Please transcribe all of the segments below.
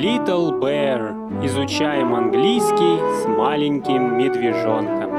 Little Bear. Изучаем английский с маленьким медвежонком.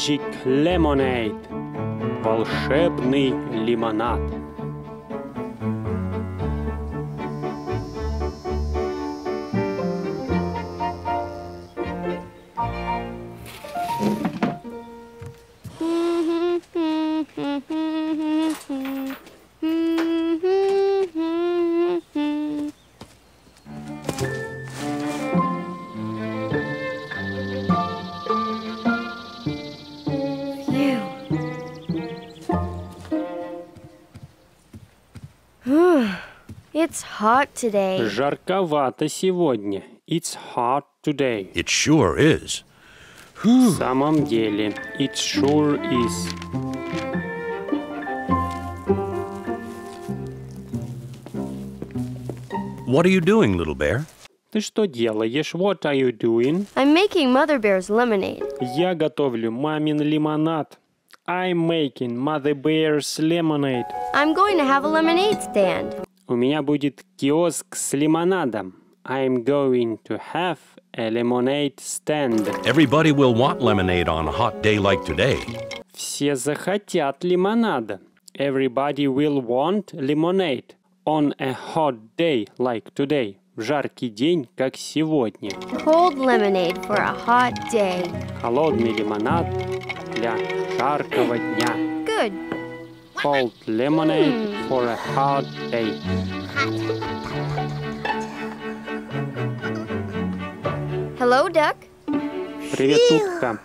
Magic Lemonade. Волшебный лимонад. today. Жарковато сегодня. It's hot today. It sure is. В самом деле, it sure is. What are you doing, little bear? Ты что делаешь? What are you doing? I'm making Mother Bear's lemonade. Я готовлю мамин лимонад. I'm making Mother Bear's lemonade. I'm going to have a lemonade stand. У меня будет киоск с лимонадом. I'm going to have a lemonade stand. Everybody will want lemonade on a hot day like today. Все захотят лимонада. Everybody will want lemonade on a hot day like today. В жаркий день, как сегодня. Cold lemonade for a hot day. Холодный лимонад для жаркого дня. Good. Cold lemonade for a hot day. Hello, duck. Привет, утка.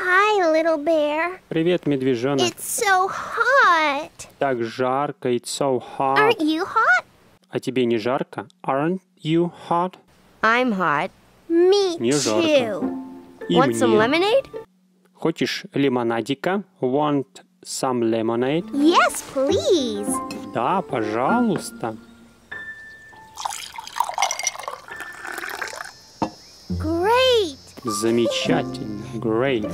Hi, little bear. Привет, медвежонок. It's so hot. Так жарко, it's so hot. Aren't you hot? А тебе не жарко? Aren't you hot? I'm hot. Me Мне жарко. too. И Want some мне. lemonade? Хочешь лимонадика? Want some lemonade? Yes, please. Да, пожалуйста. Great. Замечательно. Great.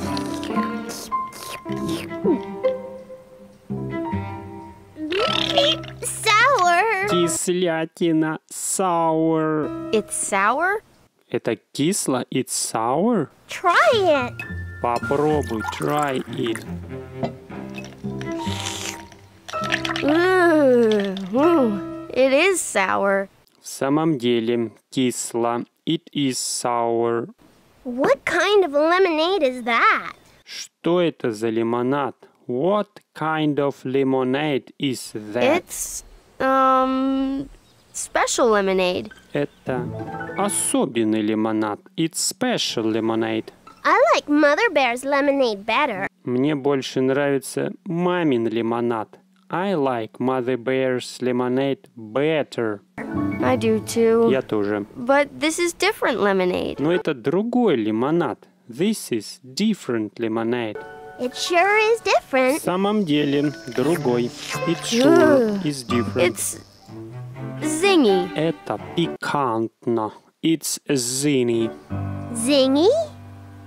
Sour. Кислятина. Sour. It's sour? Это кисло? It's sour? Try it. Попробуй. Try it. It is sour. В самом деле, кисло. It is sour. What kind of lemonade is that? Что это за лимонад? What kind of lemonade is that? It's, um, special lemonade. Это особенный лимонад. It's special lemonade. I like Mother Bear's lemonade better. Мне больше нравится мамин лимонад. I like Mother Bear's lemonade better. I do too. Я тоже. But this is different lemonade. Но это другой лимонад. This is different lemonade. It sure is В different. самом деле другой. It sure is different. It's zingy. Это пикантно. It's zinny. Zingy?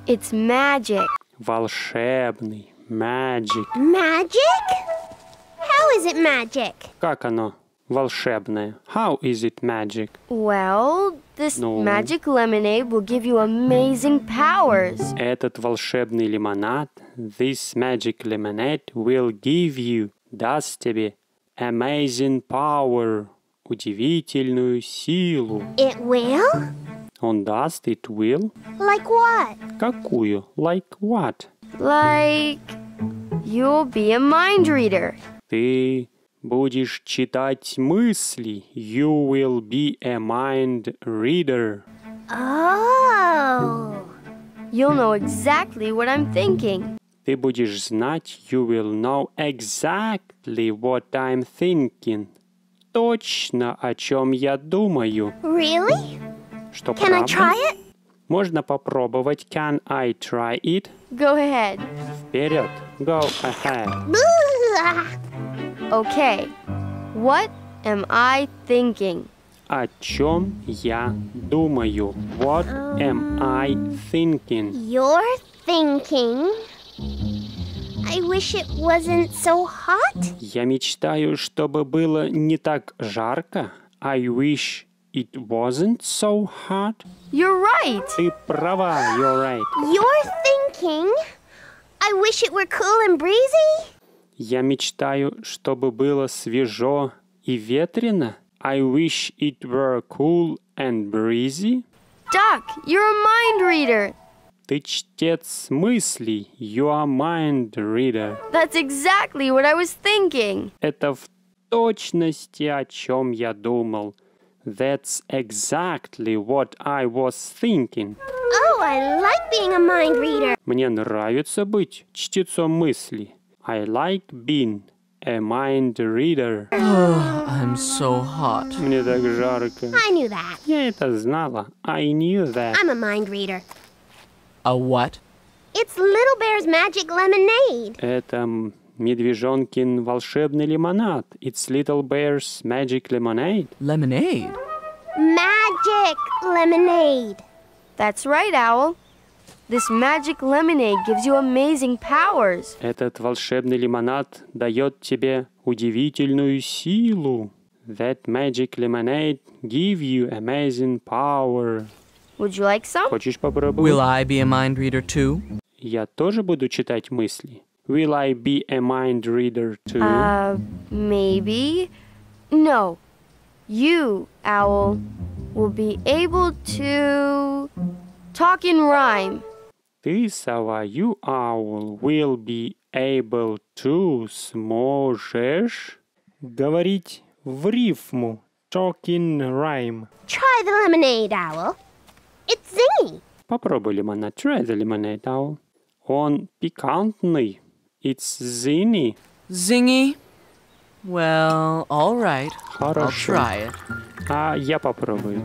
It's magic. Волшебный. Magic. Magic? How is it magic? Как оно? Волшебное. How is it magic? Well, this No. magic lemonade will give you amazing powers. Этот волшебный лимонад, this magic lemonade will give you, даст тебе amazing power, удивительную силу. It will? Он даст, it will. Like what? Какую? Like what? Like, you'll be a mind reader. Ты будешь читать мысли. You will be a mind reader. Oh. You'll know exactly what I'm thinking. Ты будешь знать, you will know exactly what I'm thinking. Точно, о чем я думаю. Really? Что Can I правда? try it? Можно попробовать. Can I try it? Go ahead. Вперед. Go ahead. Okay. What am I thinking? О чем я думаю? What am I thinking? You're thinking. I wish it wasn't so hot. Я мечтаю, чтобы было не так жарко. I wish it wasn't so hot. You're right. Ты права, you're right. You're thinking. I wish it were cool and breezy. Я мечтаю, чтобы было свежо и ветрено. I wish it were cool and breezy. Doc, you're a mind reader. Ты чтец мыслей. You are mind reader. That's exactly what I was thinking. Это в точности, о чем я думал. That's exactly what I was thinking. Oh, I like being a mind reader. Мне нравится быть чтецом мыслей. I like being a mind reader. I'm so hot. Мне так жарко. I knew that. Я это знала. I knew that. I'm a mind reader. A what? It's Little Bear's magic lemonade. Это м, медвежонкин волшебный лимонад. It's Little Bear's magic lemonade. Lemonade? Magic lemonade. That's right, Owl. This magic lemonade gives you amazing powers. Этот волшебный лимонад дает тебе удивительную силу. That magic lemonade give you amazing power. Would you like some? Хочешь попробовать? Will I be a mind reader too? Я тоже буду читать мысли. Will I be a mind reader too? Uh, maybe. No. You, Owl, will be able to talk in rhyme. Ты, сова, you owl, will be able to, сможешь говорить в рифму. Talk in rhyme. Try the lemonade, Owl. It's zingy. Попробуй лимонад. Try the lemonade, owl. Он пикантный. It's zinny. Zingy? Well, all right. I'll Хорошо. try it. А я попробую.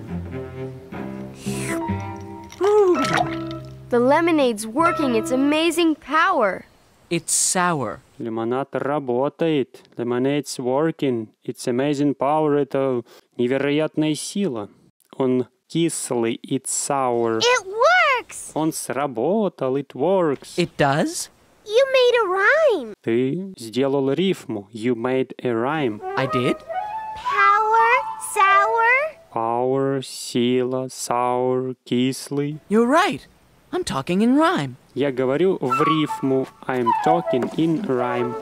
The lemonade's working its amazing power. It's sour. Лимонад работает. Lemonade's working. It's amazing power. Это невероятная сила. Он кислый. It's sour. It works. Он сработал. It works. It does? You made a rhyme. Ты сделал рифму. You made a rhyme. I did? Power, sour. Power, сила, sour, кислый. You're right. I'm talking in rhyme. Я говорю в рифму. I'm talking in rhyme.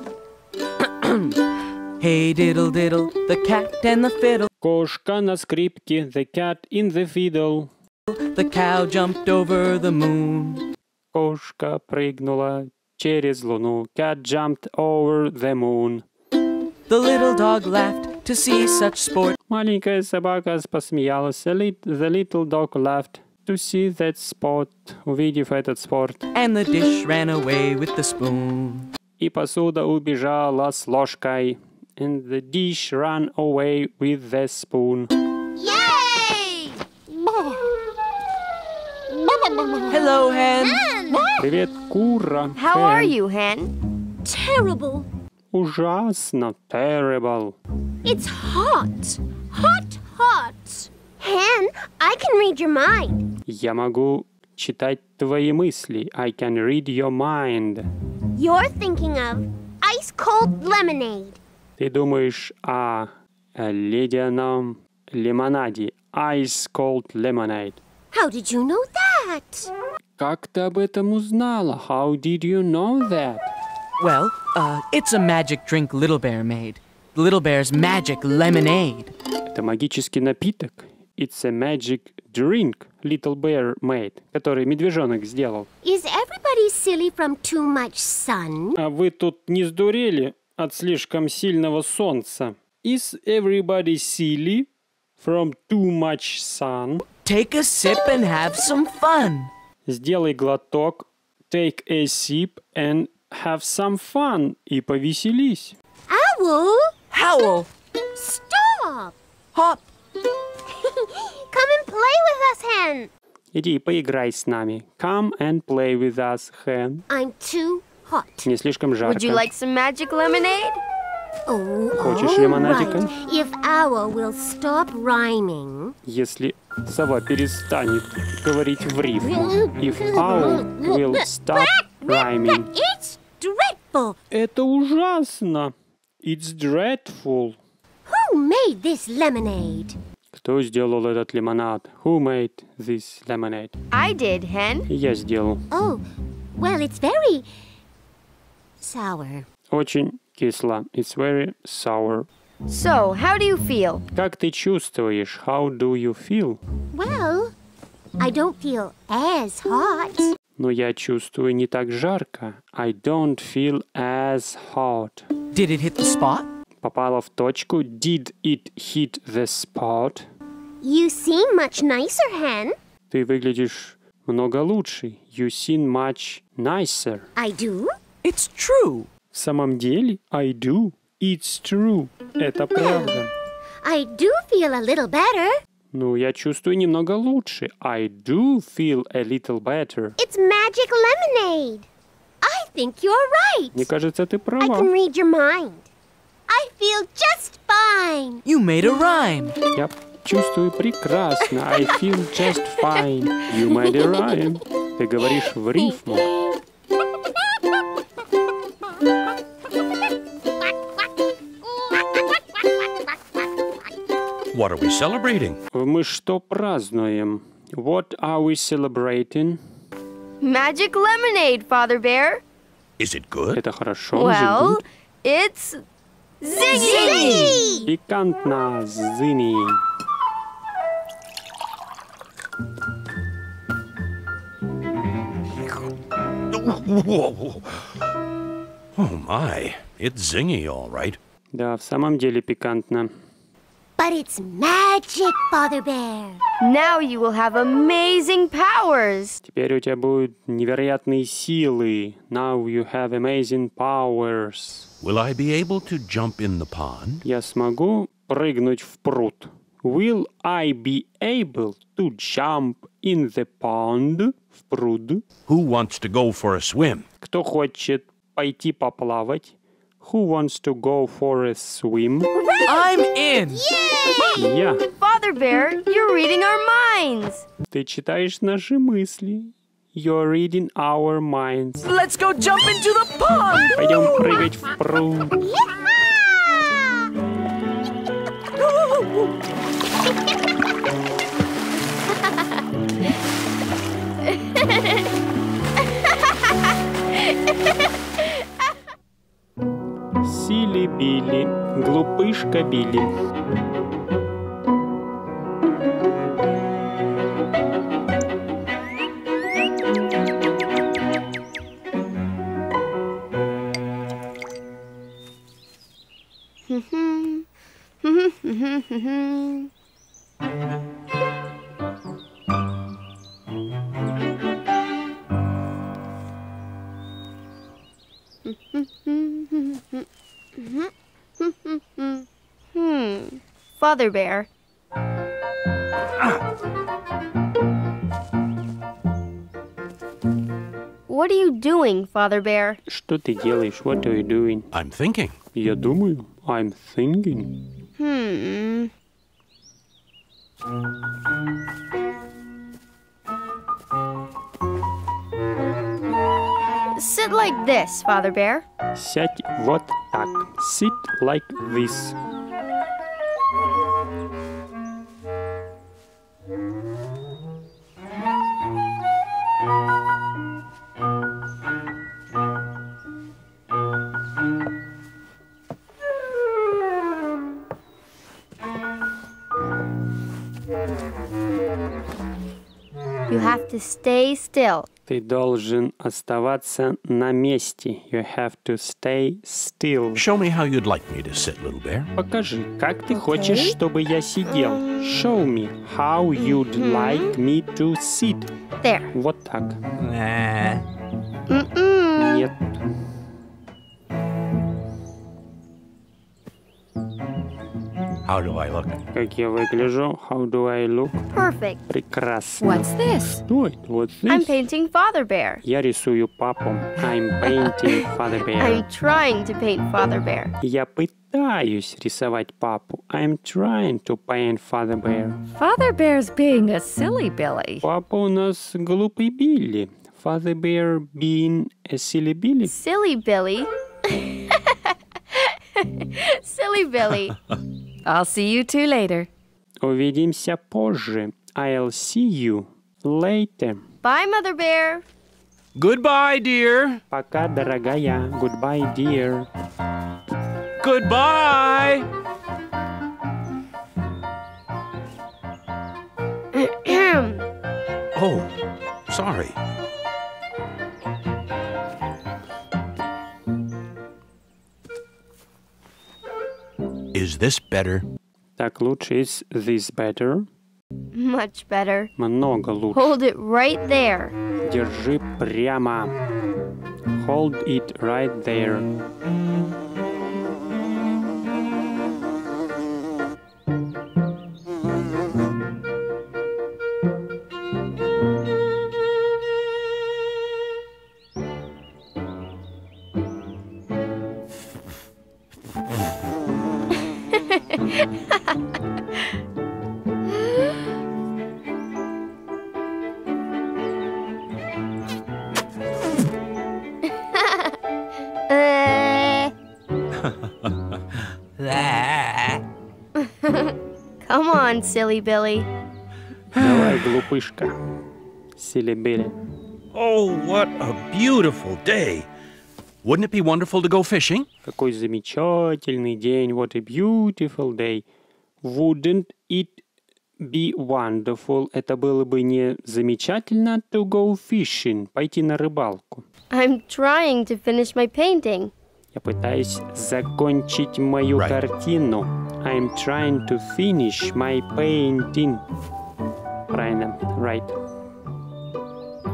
Hey diddle diddle, the cat and the fiddle. Кошка на скрипке. The cat in the fiddle. The cow jumped over the moon. Кошка прыгнула через луну. Cat jumped over the moon. The little dog laughed to see such sport. Маленькая собака посмеялась. The lit- the little dog laughed to see that spot. Увидев этот спорт. And the dish ran away with the spoon. И посуда убежала с ложкой. And the dish ran away with the spoon. Yay! Hello, hen. Привет, кура. How Хэн. are you, Hen? Terrible. Ужасно. Terrible. It's hot. Hot, hot. Hen, I can read your mind. Я могу читать твои мысли. I can read your mind. You're thinking of ice cold lemonade. Ты думаешь о э, ледяном лимонаде. Ice cold lemonade. How did you know that? Как ты об этом узнала? How did you know that? Well, uh, it's a magic drink Little Bear made. Little Bear's magic lemonade. Это магический напиток. It's a magic drink Little Bear made, который медвежонок сделал. Is everybody silly from too much sun? А вы тут не сдурели от слишком сильного солнца? Is everybody silly from too much sun? Take a sip and have some fun. Сделай глоток, take a sip and have some fun и повеселись. Owl, Howl, stop! hop, Come and play with us, Hen. Иди и поиграй с нами. Come and play with us, Hen. I'm too hot. Не слишком жарко. Would you like some magic lemonade? Oh, Хочешь лимонадика? right. If Owl will stop rhyming. Если сова перестанет говорить в рифму. If owl will stop rhyming. It's dreadful. Это ужасно. It's dreadful. Who made this lemonade? Кто сделал этот лимонад? Who made this lemonade? I did, Hen. Я сделал. Oh, well, it's very sour. Очень кисло. It's very sour. So, how do you feel? Как ты чувствуешь? How do you feel? Well, I don't feel as hot. Но я чувствую не так жарко. I don't feel as hot. did it hit the spot? Попала в точку. Did it hit the spot? You seem much nicer, Hen. Ты выглядишь много лучше. You seem much nicer. I do? It's true. В самом деле, I do. It's true. Это правда. I do feel a little better. Ну, я чувствую немного лучше. I do feel a little better. It's magic lemonade. I think you're right. Мне кажется, ты I права. can read your mind. I feel just fine. You made a rhyme. Я чувствую прекрасно. I feel just fine. You made a rhyme. Ты говоришь в рифму. What are we celebrating? Мы что празднуем? What are we celebrating? Magic lemonade, Father Bear. Is it good? Это хорошо. Well, Зигги. it's ziggy. Пикантно, зыни. Whoa. Oh my, it's zingy all right. Да, в самом деле пикантно. But it's magic, Father Bear. Now you will have amazing powers. Теперь у тебя будут невероятные силы. Now you have amazing powers. Will I be able to jump in the pond? Я смогу прыгнуть в пруд. Will I be able to jump in the pond? В пруд. Who wants to go for a swim? Кто хочет пойти поплавать? Who wants to go for a swim? I'm in. Я. Father Bear, you're reading our minds. Ты читаешь наши мысли. You're reading our minds. Let's go jump into the pond. Пойдем прыгать в пруд. Сили-били, глупышка Билли. Father Bear. What are you doing, Father Bear? Что ты делаешь? What are you doing? I'm thinking. Я думаю. I'm thinking. Hmm. Sit like this, Father Bear. Сядь вот так. Sit like this. To stay still. Ты должен оставаться на месте. You have to stay still. Show me how you'd like me to sit, little bear. Покажи, как ты хочешь, чтобы я сидел. Show me how you'd like me to sit. There. Вот так. Nah. Mm-mm. Нет. How do I look? Как я выгляжу? How do I look? Perfect. Прекрасно. What's this? Что это? Вот I'm здесь? painting Father Bear. Я рисую папу. I'm painting Father Bear. I'm trying to paint Father Bear. Я пытаюсь рисовать папу. I'm trying to paint Father Bear. Father Bear's being a silly Billy. Папа у нас глупый Билли. Father Bear being a silly Billy. Silly Billy. Silly Billy. I'll see you two later. Увидимся позже. I'll see you later. Bye, Mother Bear. Goodbye, dear. Пока, дорогая. Goodbye, dear. Goodbye. Oh, sorry. Is this better? Так лучше. Is this better? Much better. Много лучше. Hold it right there. Держи прямо. Hold it right there. Silly Billy. Давай, глупышка. Силибили. Oh, what a beautiful day. Wouldn't it be wonderful to go fishing? Какой замечательный день. What a beautiful day. Wouldn't it be wonderful? Это было бы не замечательно to go fishing, пойти на рыбалку. I'm trying to finish my painting. Я пытаюсь закончить мою Right. картину. I'm trying to finish my painting. Правильно, right.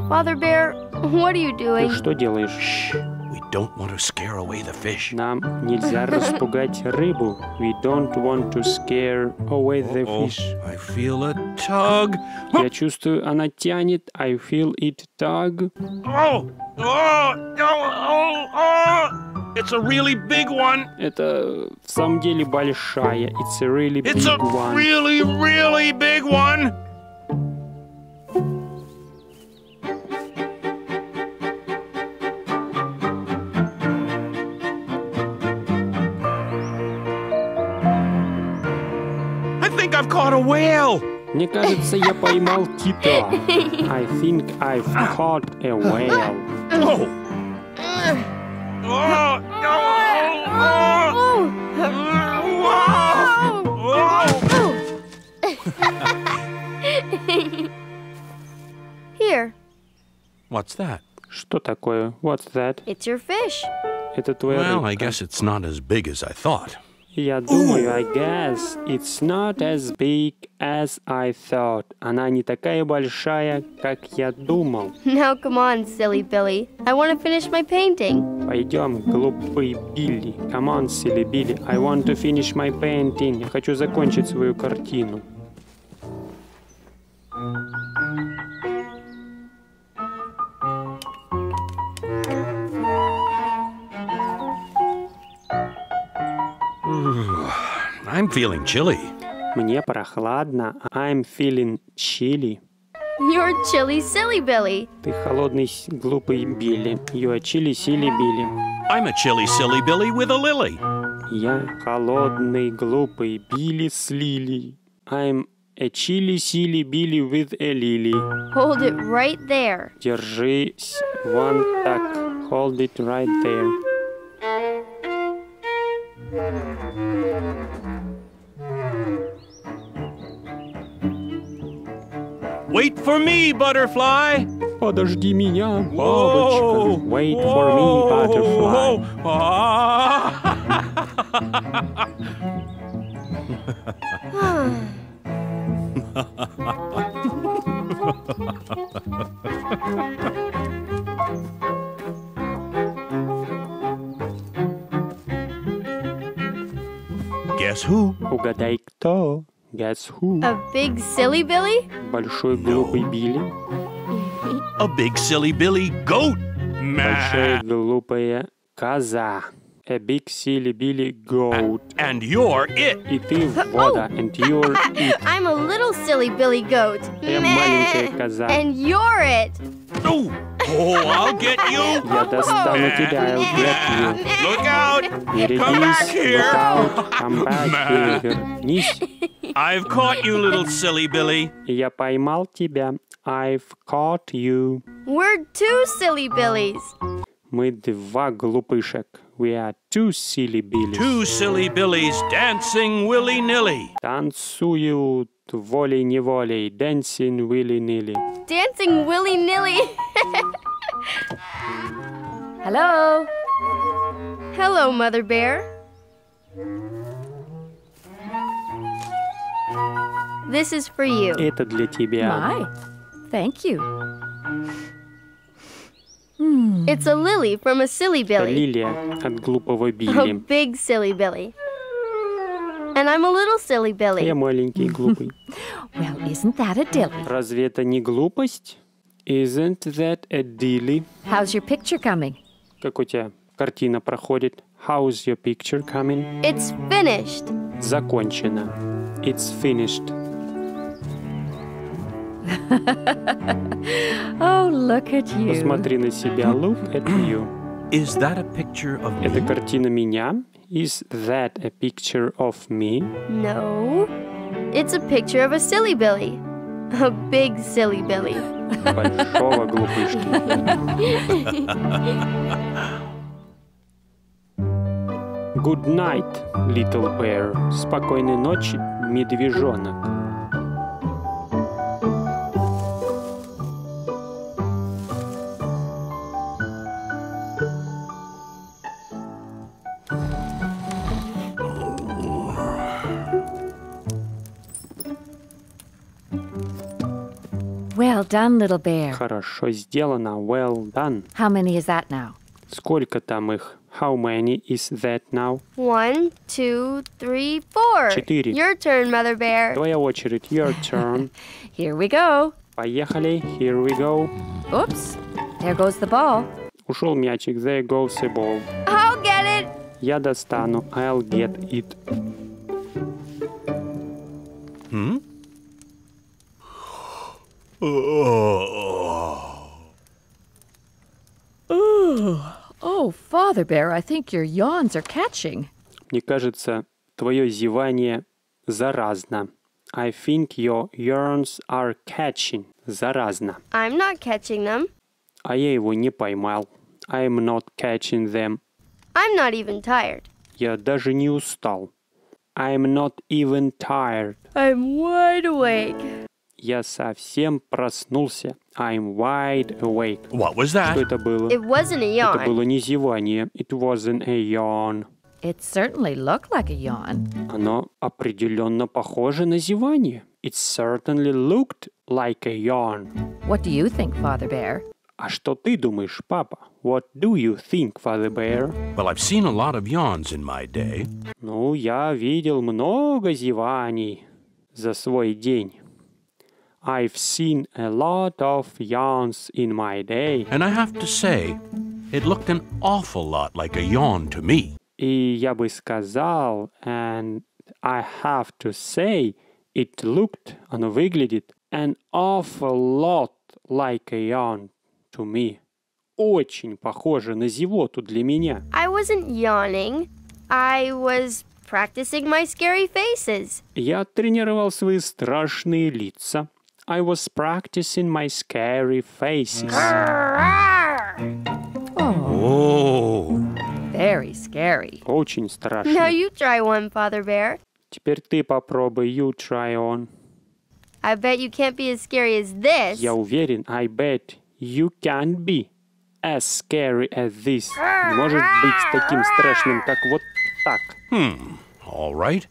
Father Bear, what are you Ты doing? что делаешь? Shh. We don't want to scare away the fish. Нам нельзя распугать рыбу. We don't want to scare away the Oh, fish. I feel a tug. Я чувствую, она тянет. I feel it tug. Oh, oh, no, oh, oh. It's a really big one. Это в самом деле большая. It's a really It's big a one. really, really big one. I think I've caught a whale. Мне кажется, я поймал кита. I think I've caught a whale. Oh. Here, What's that? Что такое? What's that? it's your fish. Это твоя Well, I рыбка. guess it's not as big as I thought. Я думаю, I guess it's not as big as I thought. Она не такая большая, как я думал. Now come on, Silly Billy. I want to finish my painting. Пойдем, глупый Билли. Come on, silly Billy. I want to finish my painting. Я хочу закончить свою картину. I'm feeling chilly. Мне прохладно. I'm feeling chilly. You're chilly, Silly Billy. Ты холодный, глупый Билли. You are chilly, silly Billy. I'm a chilly, silly Billy with a lily. Я холодный, глупый Билли с Лили. I'm a chilly, silly Billy with a lily. Hold it right there. Держись вон так. Hold it right there. Wait for me, butterfly. Подожди меня, Whoa. бабочка. Wait for me, butterfly. Whoa. Ah. Guess who? Угадай, кто? Guess who? A big silly Billy? Большой глупый Билли. A big silly Billy goat. Большая Meh. глупая коза. A big silly Billy goat. And you're it. И ты вода. And you're it. I'm a little silly Billy goat. Я маленькая коза. And you're it. Oh, oh, I'll get you. Я достану тебя. I'll get you. Look out. Come back Берегись. here. Look out. Come back here. Вернись. I've caught you, little silly Billy. Я поймал тебя. I've caught you. We're two silly Billies. Мы два глупышек. We are two silly Billies. Two silly Billies dancing willy-nilly. Танцуют волей-неволей. Dancing willy-nilly. Dancing willy nilly. Hello? Hello, Mother Bear. This is for you. Это для тебя. My. Thank you. It's a lily from a silly Billy. Лилия от глупого A Билли. big silly Billy. And I'm a little silly Я Billy. маленький глупый. Well, isn't that a dilly? Разве это не глупость? Isn't that a dilly? How's your picture coming? Как у тебя картина проходит? How's your picture coming? It's finished. Закончено. It's finished. Oh, look at you. Посмотри на себя. Look at you. Is that a picture of Это me? картина меня? Is that a picture of me? No. It's a picture of a silly Billy. A big silly Billy. Большого глупышки. Good night, little bear. Спокойной ночи, медвежонок. done, little bear. Хорошо сделано. Well done. How many is that now? Сколько там их? How many is that now? One, two, three, four. Четыре. Your turn, Mother Bear. Твоя очередь. Your turn. Here we go. Поехали. Here we go. Oops. There goes the ball. Ушел мячик. There goes the ball. I'll get it. Я достану. I'll get it. Oh, Father Bear, I think your yawns are catching. Мне кажется, твое зевание заразно. I think your yarns are catching. Заразно. I'm not catching them. А я его не поймал. I'm not catching them. I'm not even tired. Я даже не устал. I'm not even tired. I'm wide awake. Я совсем проснулся. I'm wide awake. What was Что that? это было? It wasn't a Это yawn. было не зевание. It wasn't a yawn. It certainly looked like a yawn. Оно определенно похоже на зевание. It certainly looked like a yawn. What do you think, Father Bear? А что ты думаешь, папа? What do you think, Father Bear? Well, I've seen a lot of yawns in my day. Ну, я видел много зеваний за свой день. I've seen a lot of yawns in my day. And I have to say, it looked an awful lot like a yawn to me. И я бы сказал, and I have to say, it looked, оно выглядит, an awful lot like a yawn to me. Очень похоже на зевоту для меня. I wasn't yawning. I was practicing my scary faces. Я тренировал свои страшные лица. I was practicing my scary faces. Oh. Very scary. Очень Now страшно. you try one, Father Bear. Теперь ты попробуй. You try on. I bet you can't be as scary as this. Я уверен, I bet you can't be as scary as this. Не может быть таким страшным, как вот так. All right.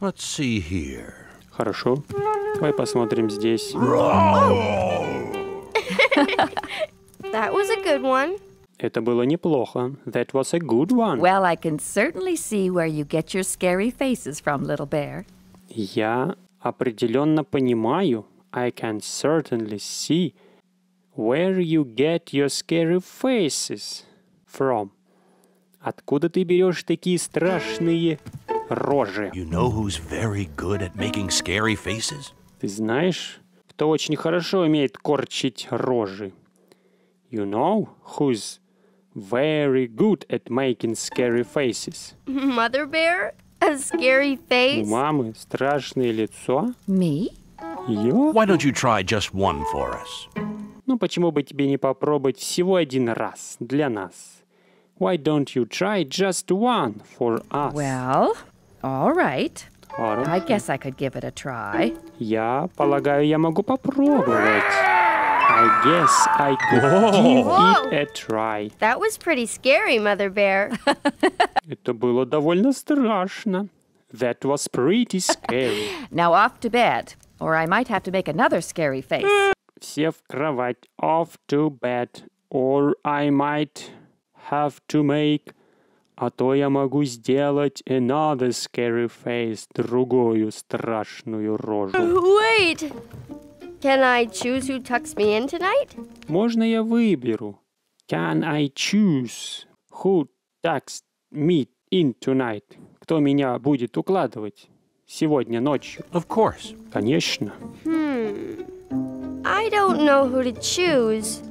Let's see here. Хорошо. Давай посмотрим здесь. That was a good one. Это было неплохо. That was a good one. Well, I can certainly see where you get your scary faces from, little bear. Я определенно понимаю. I can certainly see where you get your scary faces from. Откуда ты берешь такие страшные рожи? You know who's very good at making scary faces? Ты знаешь, кто очень хорошо умеет корчить рожи? You know who's very good at making scary faces? Mother Bear? A scary У face? мамы страшное лицо? Me? Я? Why don't you try just one for us? Ну почему бы тебе не попробовать всего один раз для нас? Why don't you try just one for us? Well, all right. Хорошо. I guess I could give it a try. Я полагаю, я могу попробовать. I guess I could give it a try. That was pretty scary, Mother Bear. Это было довольно страшно. That was pretty scary. Now off to bed, or I might have to make another scary face. Все в кровать. Off to bed. Or I might have to make... А то я могу сделать another scary face. Другую страшную рожу. Wait! Can I choose who tucks me in tonight? Можно я выберу? Can I choose who tucks me in tonight? Кто меня будет укладывать сегодня ночью? Of course. Конечно. I don't know who to choose.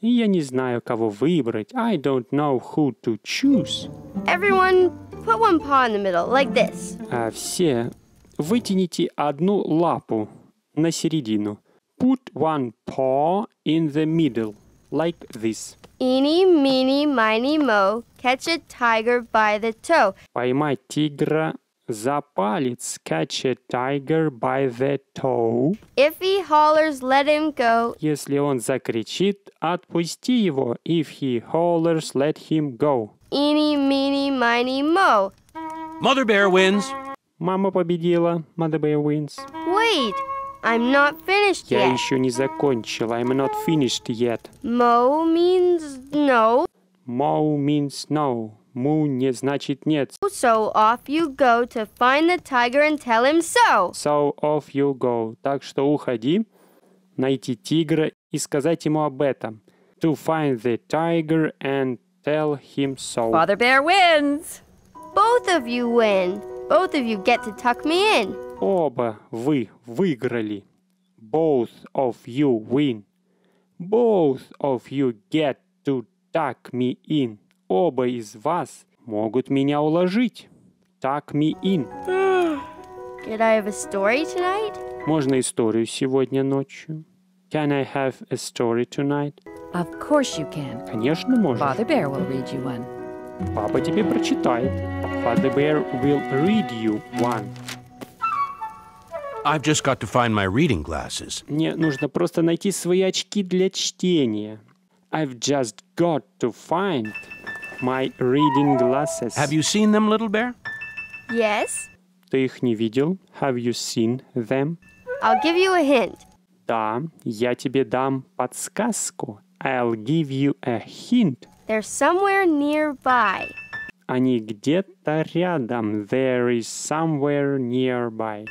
И я не знаю, кого выбрать. I don't know who to choose. Everyone, put one paw in the middle, like this. А все вытяните одну лапу на середину. Put one paw in the middle, like this. Eeny, meeny, miny, mo, catch a tiger by the toe. Поймать тигра за палец. Catch a tiger by the toe. If he hollers, let him go. Если он закричит, отпусти его. If he hollers, let him go. Eeny, meeny, miny, mo. Mother Bear wins. Мама победила. Mother Bear wins. Wait, I'm not finished Я yet. еще не закончил. I'm not finished yet. Mo means no, Mo means no. Mu не значит нет. so off you go to find the tiger and tell him so. So off you go. Так что уходи, найти тигра и сказать ему об этом. To find the tiger and tell him so. Father Bear wins! Both of you win. Both of you get to tuck me in. Оба вы выиграли. Both of you win. Both of you get to tuck me in. Оба из вас могут меня уложить. Tuck me in. Did I have a story tonight? Можно историю сегодня ночью? Can I have a story tonight? Of course you can. Конечно, можно. Father Bear will read you one. Папа тебе прочитает. Father Bear will read you one. I've just got to find my reading glasses. Мне нужно просто найти свои очки для чтения. I've just got to find my reading glasses. Have you seen them, Little Bear? Yes. Ты их не видел? Have you seen them? I'll give you a hint. Да, я тебе дам подсказку. I'll give you a hint. They're somewhere nearby. Они где-то рядом. There is somewhere nearby.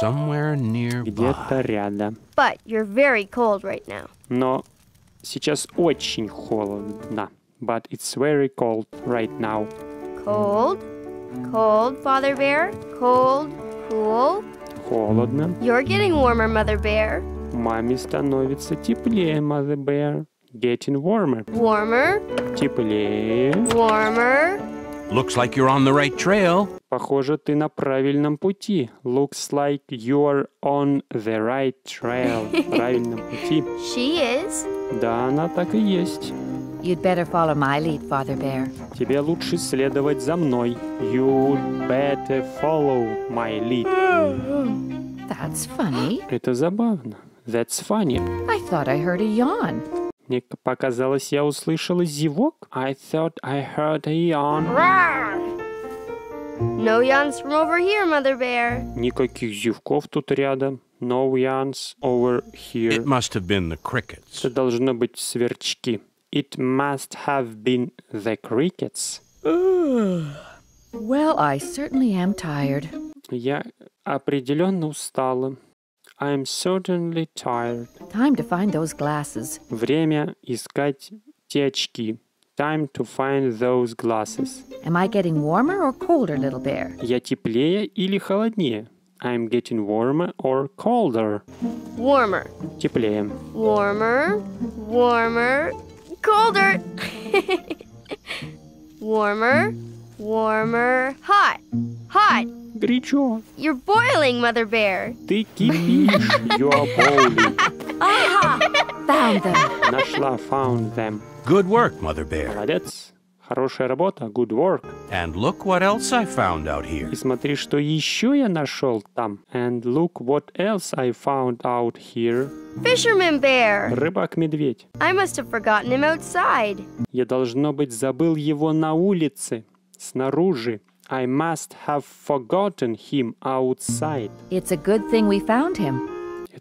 Somewhere nearby. Где-то рядом. But you're very cold right now. Но сейчас очень холодно. But it's very cold right now. Cold? Cold, Father Bear? Cold? Cool? Холодно. You're getting warmer, Mother Bear. Маме становится теплее, Mother Bear. Getting warmer. Warmer? Теплее. Warmer? Looks like you're on the right trail. Похоже, ты на правильном пути. Looks like you're on the right trail. Правильном пути. She is. Да, она так и есть. You'd better follow my lead, Father Bear. Тебе лучше следовать за мной. You'd better follow my lead. That's funny. Это забавно. That's funny. I thought I heard a yawn. Мне показалось, я услышала зевок. I thought I heard a yawn. No yawns from over here, Mother Bear. Никаких зевков тут рядом. No yawns over here. It must have been the crickets. Это должно быть сверчки. It must have been the crickets. Well, I certainly am tired. Я определенно устала. I'm certainly tired. Time to find those glasses. Время искать те очки. Time to find those glasses. Am I getting warmer or colder, little bear? Я теплее или холоднее? I'm getting warmer or colder. Warmer, Теплее. warmer, warmer, colder. warmer, warmer, hot, hot. Горячо. You're boiling, Mother Bear. Ты кипишь. You are boiling. Found them. Нашла. Found them. Good work, Mother Bear. Молодец. Хорошая работа. Good work. And look what else I found out here. И смотри, что еще я нашел там. And look what else I found out here. Fisherman Bear. Рыбак-медведь. I must have forgotten him outside. Я, должно быть, забыл его на улице. Снаружи. I must have forgotten him outside. It's a good thing we found him.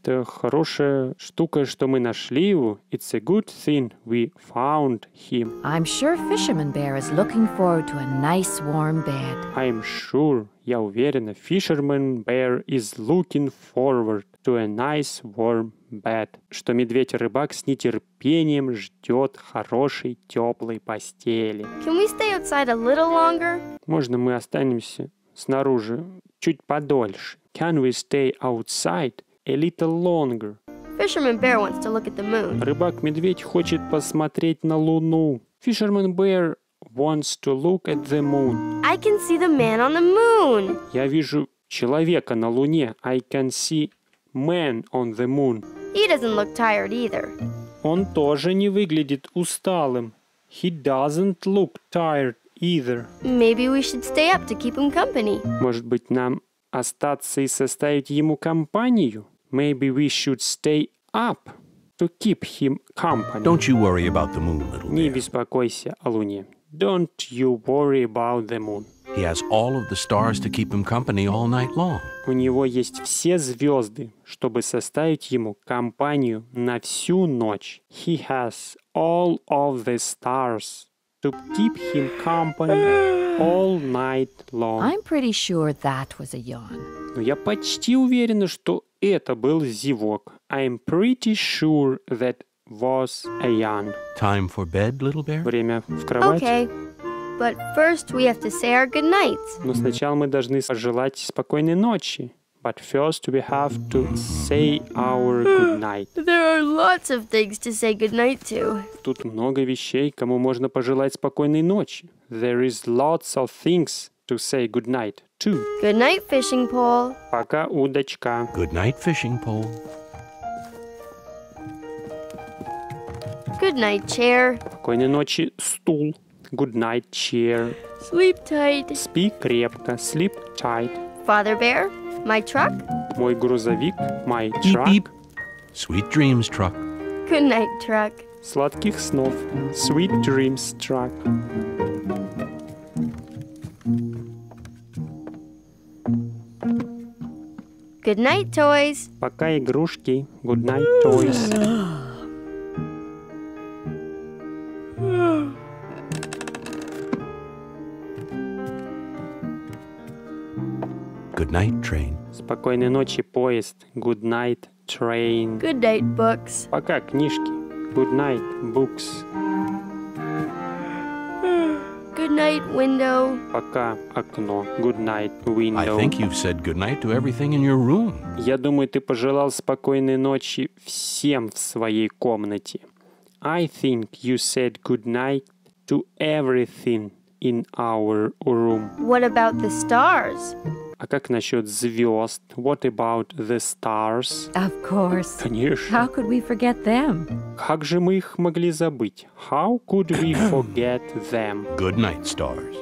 Это хорошая штука, что мы нашли его. It's a good thing we found him. I'm sure Fisherman Bear is looking forward to a nice warm bed. I'm sure, я уверена, Fisherman Bear is looking forward to a nice warm bed. Что медведь-рыбак с нетерпением ждет хорошей теплой постели. Can we stay outside a little longer? Можно мы останемся снаружи чуть подольше? Can we stay outside a little longer? Fisherman Bear wants to look at the moon. Рыбак-медведь хочет посмотреть на Луну. Fisherman Bear wants to look at the moon. I can see the man on the moon. Я вижу человека на Луне. I can see man on the moon. He doesn't look tired either. Он тоже не выглядит усталым. He doesn't look tired either. Maybe we should stay up to keep him company. Может быть, нам остаться и составить ему компанию? Maybe we should stay up to keep him company. Don't you worry about the moon, little Не беспокойся о Луне. Don't you worry about the moon. He has all of the stars to keep him company all night long. У него есть все звезды, чтобы составить ему компанию на всю ночь. He has all of the stars to keep him company all night long. I'm pretty sure that was a yawn. Но я почти уверена, что это был зевок. I'm pretty sure that was a yawn. Time for bed, little bear? Время в кровать. Okay. But first we have to say our goodnights. Но сначала мы должны пожелать спокойной ночи. But first we have to say our good night. There are lots of things to say goodnight to. Тут много вещей, кому можно пожелать спокойной ночи. There is lots of things to say good night to. Good night, fishing pole. Пока, удочка. Good night, fishing pole. Good night, chair. Спокойной ночи, стул. Good night, chair. Sleep tight. Спи крепко. Sleep tight. Father Bear, my truck. Мой грузовик, my Beep, truck. beep. Sweet dreams, truck. Good night, truck. Сладких снов. Sweet dreams, truck. Good night, toys. Пока, игрушки. Good night, toys. Good night, train. Спокойной ночи, поезд. Good night, train. Good night, books. Пока, книжки. Good night, books. Good night, window. Пока, окно. Good night, I window. think you've said good night to everything in your room. Я думаю, ты пожелал спокойной ночи всем в своей комнате. I think you said good night to everything in our room. What about the stars? А как насчет звезд? What about the stars? Of course. Конечно. How could we forget them? Как же мы их могли забыть? How could we forget them? Good night, stars.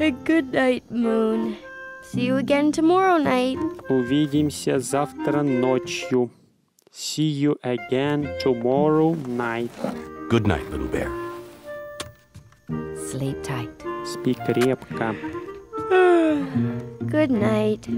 A good night, moon. See you again tomorrow night. Увидимся завтра ночью. See you again tomorrow night. Good night, little bear. Sleep tight. Спи крепко. Good night.